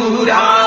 পুরা